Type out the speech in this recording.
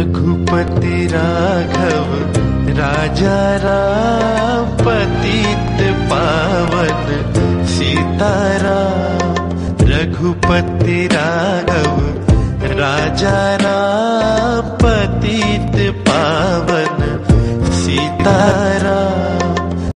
रघुपति राघव राजा राम पतित पावन सीताराम रघुपति राघव राजा राम पतित पावन सीताराम।